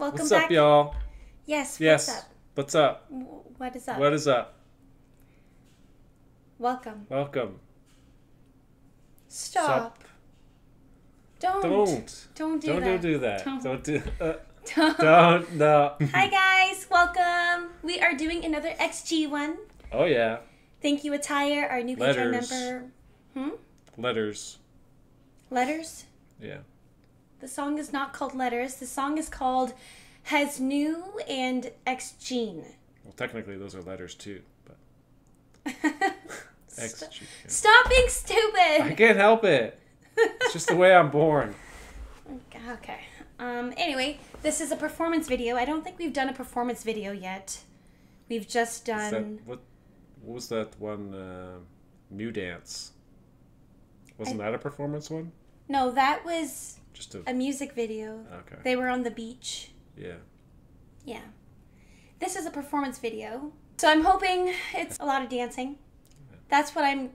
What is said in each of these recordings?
welcome What's back. up, y'all? Yes, Yes. what's up? What's up? What is up? What is up? welcome. Welcome. Stop. Don't. Don't. Don't do Don't that. do that. Don't. Don't do. Uh, Don't. don't. No. Hi guys, welcome. We are doing another XG one. Oh yeah. Thank you, Attire, our new Patreon Letters. member. Hmm? Letters. Letters. Yeah. The song is not called Letters. The song is called HESONOO and X Gene. Well, technically those are letters too, but yeah. Stop being stupid. I can't help it. It's just the way I'm born. Okay. Um. Anyway, this is a performance video. I don't think we've done a performance video yet. We've just Is that, done. what? What was that one? Uh, New Dance. Wasn't that a performance one? No, that was Just a. a music video. Okay. They were on the beach. Yeah. Yeah. This is a performance video. So I'm hoping it's a lot of dancing. That's what I'm.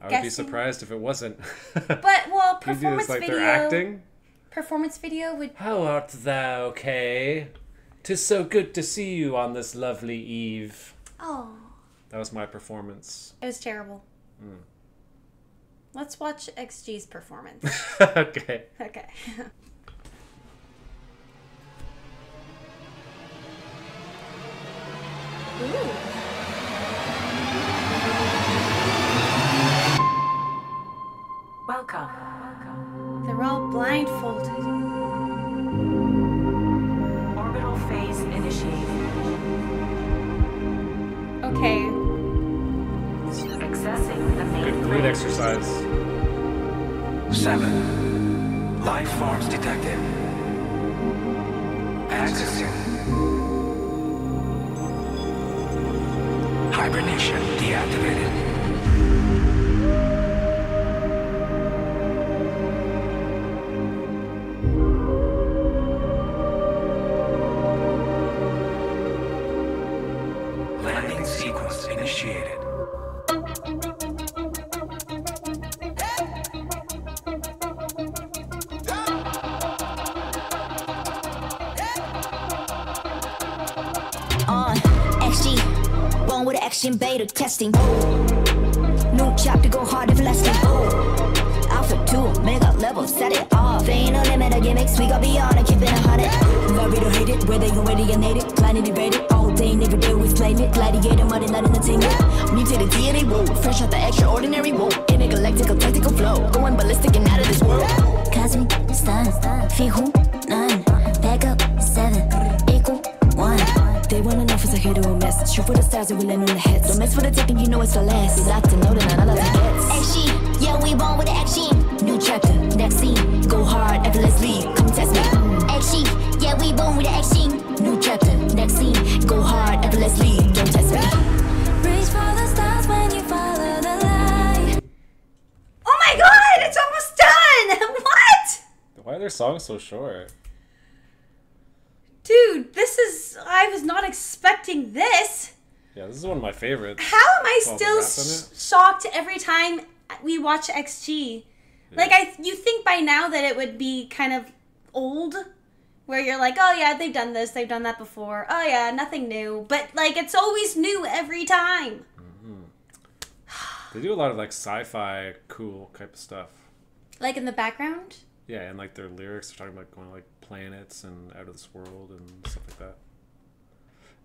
I would be Guessing. surprised if it wasn't. But well, performance like video. they're acting. Performance video would. How art thou, Kay? Tis so good to see you on this lovely eve. Oh, That was my performance. it was terrible. Hmm. Let's watch XG's performance. okay. okay. Ooh. Welcome. They're all blindfolded. Orbital phase initiated. Okay. Accessing the main Good glute grid. exercise. Seven. Life forms detected. Accessing. premonition, the activated. One with action beta testing. New chapter go hard if lasting. Alpha 2, mega level, set it off. Ain't no limit of gimmicks, we got beyond and keeping it hundred. Love it or hate it, where they already native. Planet invaded, all day, never day, we playing it. Gladiator, money, not entertainment. Mutated DNA, whoa. Fresh out the extraordinary, whoa. Intergalactical, tactical flow. Going ballistic and out of this world. Cosmic, stun, Fihu, none. The stars and we on the hits. Don't miss for the taking, you know it's the last. You like to know that none of us gets. XG, yeah, we born with the action. New chapter, next scene. Go hard, effortlessly. Come test me. Mm. XG, yeah, we born with the action. New chapter, next scene. Go hard, effortlessly. Don't test me. Reach for the stars when you follow the light. Oh my god! It's almost done! what? Why are their songs so short? Dude, this is. I was not expecting this. Yeah, this is one of my favorites. How am I still rap in s- it? shocked every time we watch XG? Like I, you think by now that it would be kind of old, where you're like, oh yeah, they've done this, they've done that before. Oh yeah, nothing new. But like, it's always new every time. Mm-hmm. They do a lot of like sci-fi cool type of stuff. Like in the background. Yeah, and like their lyrics are talking about going like planets and out of this world and stuff like that.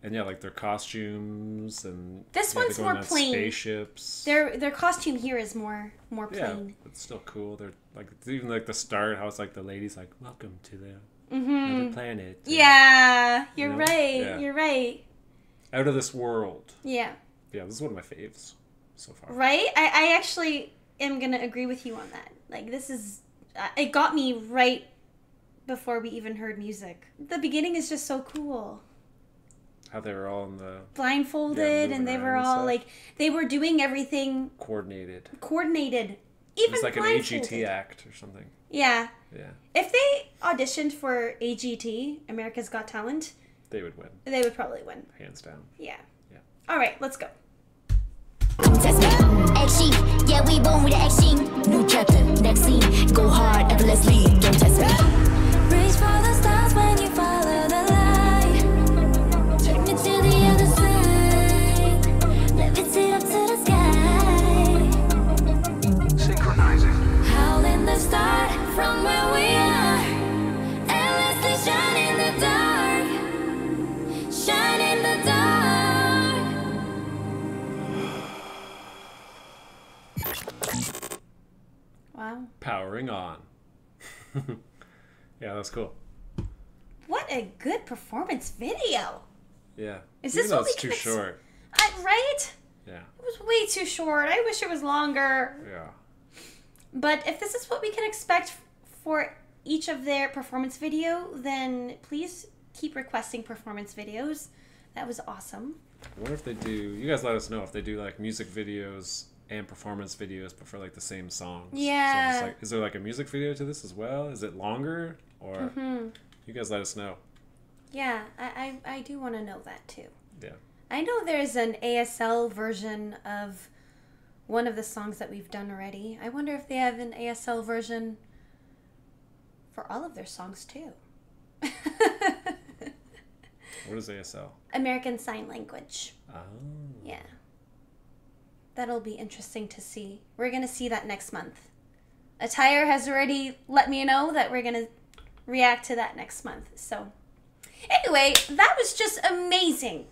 And yeah, like their costumes and This yeah, one's going more on plain. Spaceships. Their their costume here is more more plain. yeah, it's still cool. They're like even like the start, how it's like the ladies like, "Welcome to the Mm-hmm. planet." and Yeah, you're know? right. Yeah. You're right. out of this world. Yeah. Yeah, this is one of my faves so far. Right? I, I actually am going to agree with you on that. Like, this is. Uh, it got me right before we even heard music. The beginning is just so cool. How they were all in the Blindfolded, Yeah, and they were all like. They were doing everything coordinated. coordinated. It was like an blindfolded. AGT act or something. Yeah. Yeah, If they auditioned for AGT, America's Got Talent, they would win they would probably win. hands down. Yeah. Yeah. All right, let's go. Come test me. XG, yeah, we born with the action. New chapter, next scene. Go hard, effortlessly. Don't test me. Wow. Powering on. yeah, that's cool. What a good performance video. Yeah. Is Even this what it's we too short. I, right? Yeah. It was way too short. I wish it was longer. Yeah. But if this is what we can expect for each of their performance video, then please keep requesting performance videos. That was awesome. I wonder if they do. You guys let us know if they do like music videos and performance videos, but for like the same songs. So Yeah. just, like, is there like a music video to this as well? Is it longer or? Mm-hmm. You guys let us know. Yeah, I, I, I do want to know that too. Yeah. I know there's an ASL version of one of the songs that we've done already. I wonder if they have an ASL version for all of their songs too. What is ASL? American Sign Language. Oh. Yeah. That'll be interesting to see. We're going to see that next month. Attire has already let me know that we're going to react to that next month. So, anyway, that was just amazing.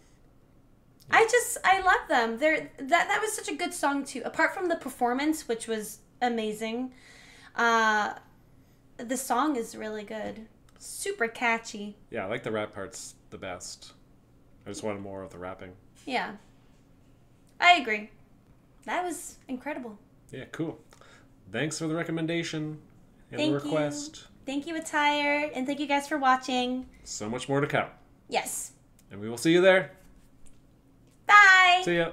I just I love them. They're that that was such a good song too. Apart from the performance, which was amazing, uh, the song is really good. Super catchy. Yeah, I like the rap parts the best. I just wanted more of the rapping. Yeah. I agree. That was incredible. Yeah, cool. Thanks for the recommendation and Thank the request. you. Thank you, Attire, and thank you guys for watching. So much more to come. Yes. And we will see you there. Bye. See ya.